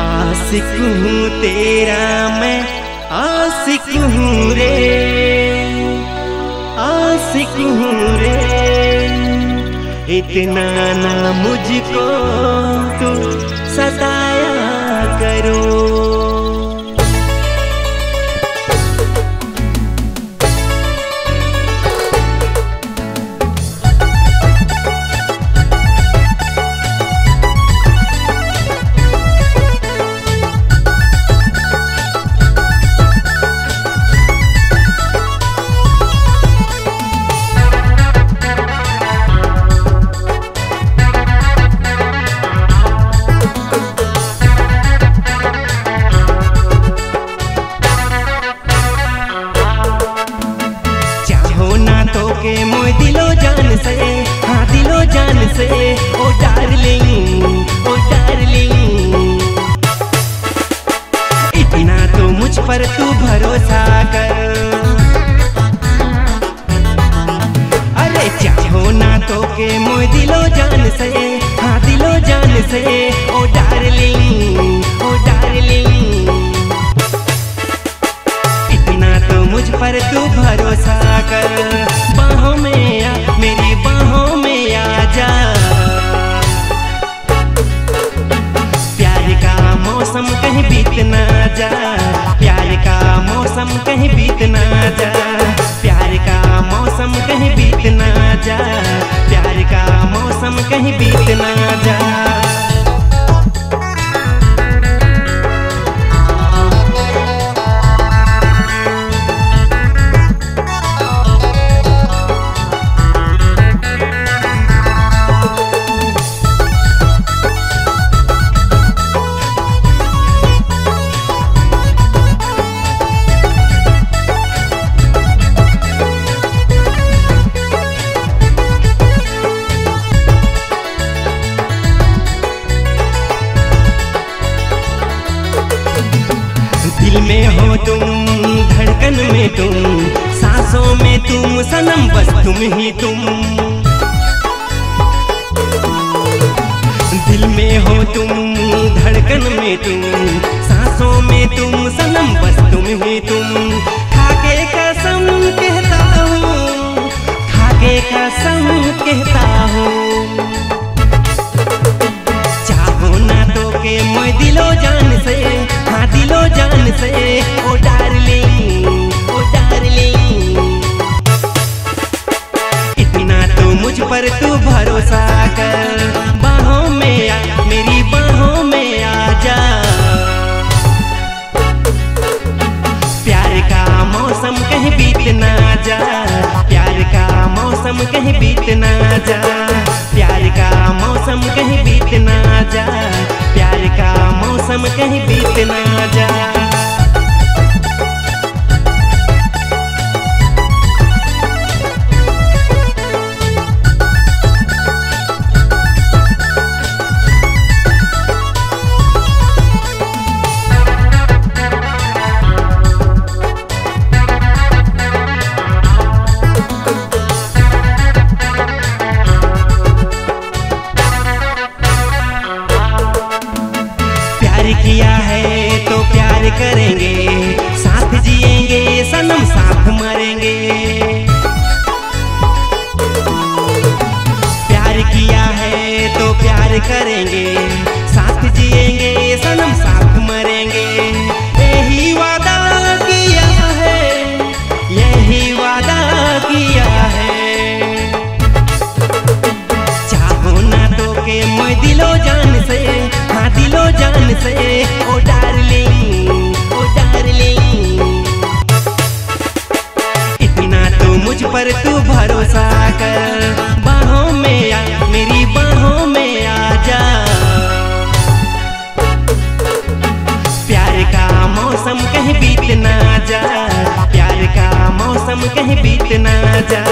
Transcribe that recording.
आशिक हूँ तेरा मैं, आशिक हूँ रे। आशिक हूँ रे। इतना ना मुझको तू सताया करो। जान से कहीं बीत ना जा। प्यार का मौसम कहीं बीत ना जा। में तुम, सांसों में तुम, सनम बस तुम ही तुम। दिल में हो तुम, धड़कन में तुम, सांसों कहीं बीत ना जा। प्यार का मौसम कहीं बीत ना जा। प्यार का मौसम कहीं बीत ना जा। करेंगे साथ जिएँगे, सनम साथ मरेंगे। यही वादा किया है, यही वादा किया है। चाहो ना तो के मैं दिलो जान से हाँ दिलो जान से। कहीं बीत ना जा